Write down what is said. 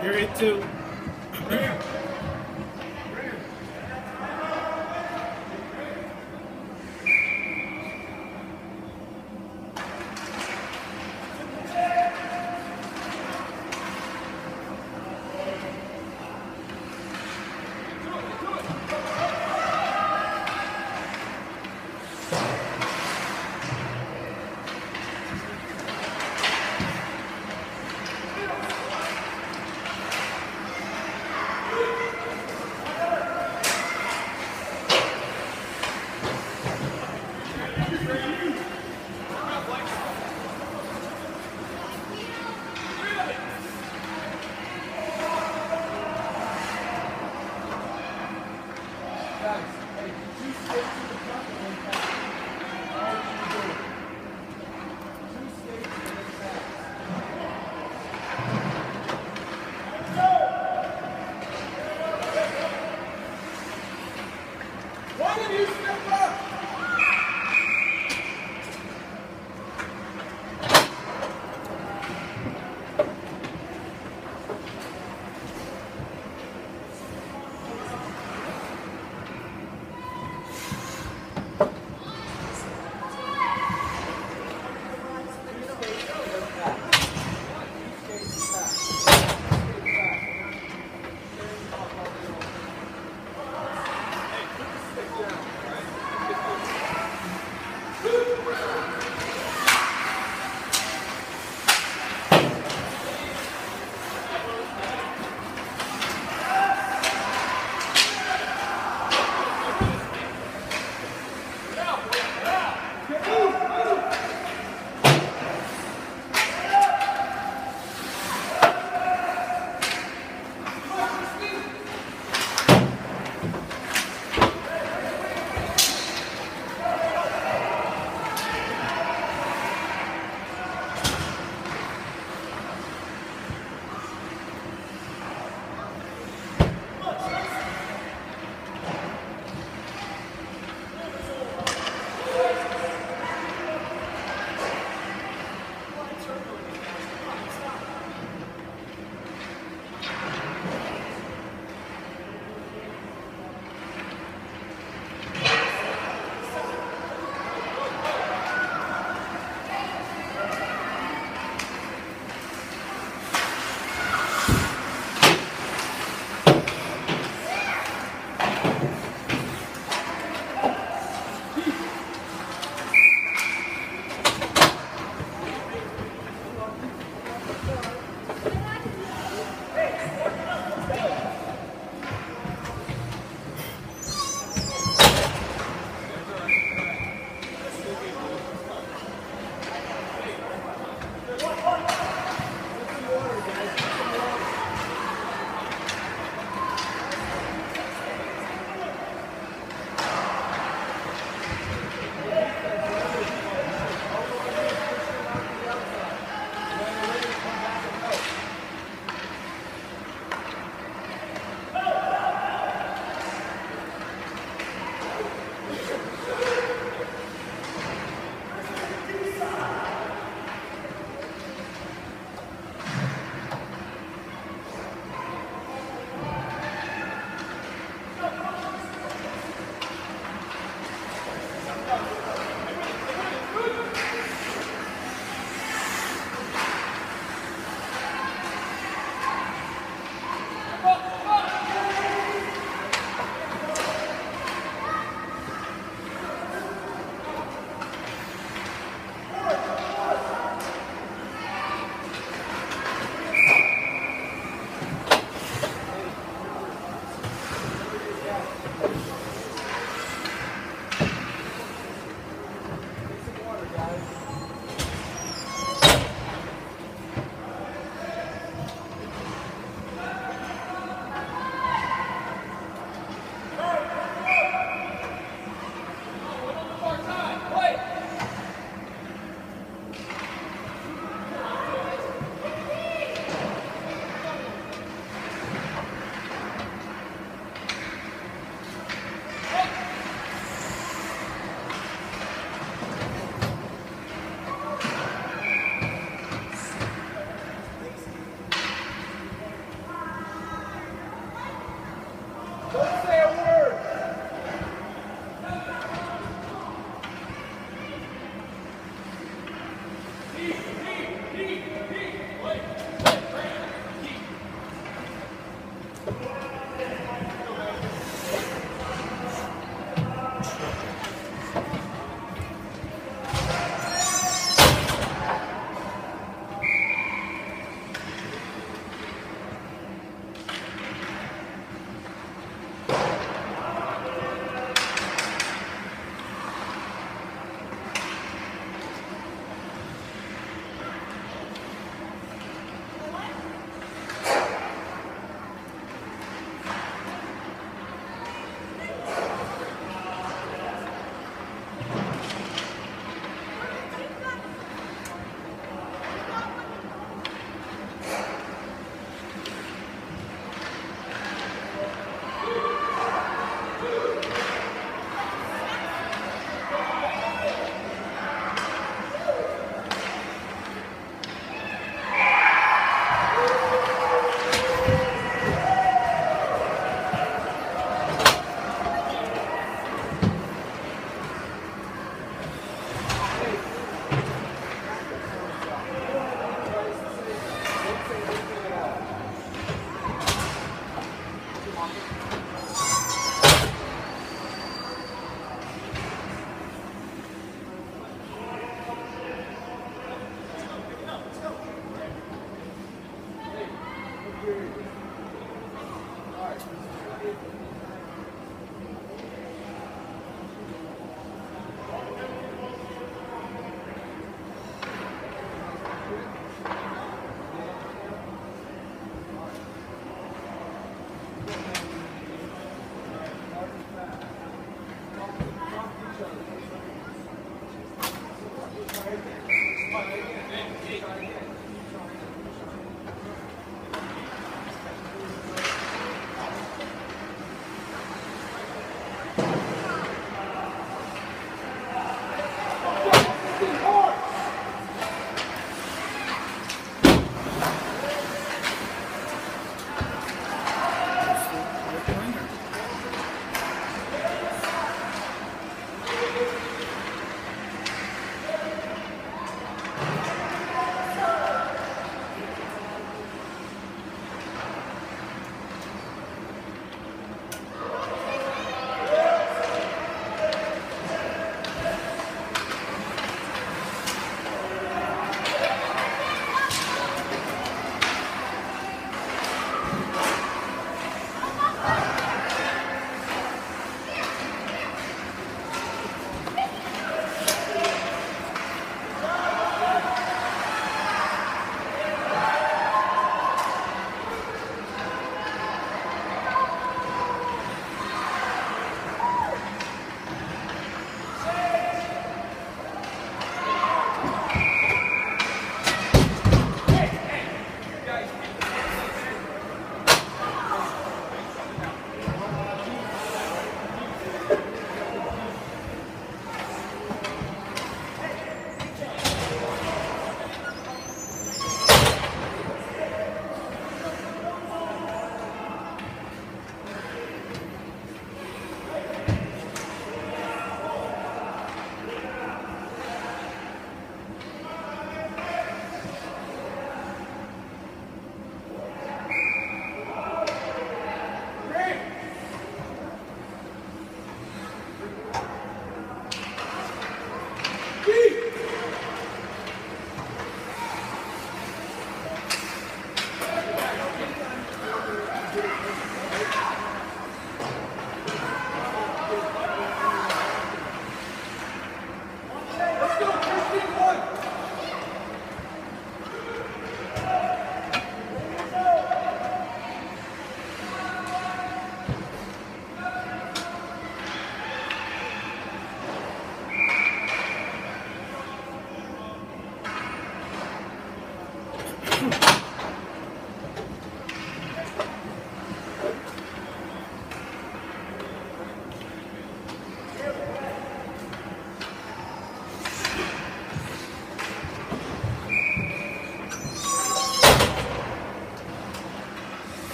Period two. security.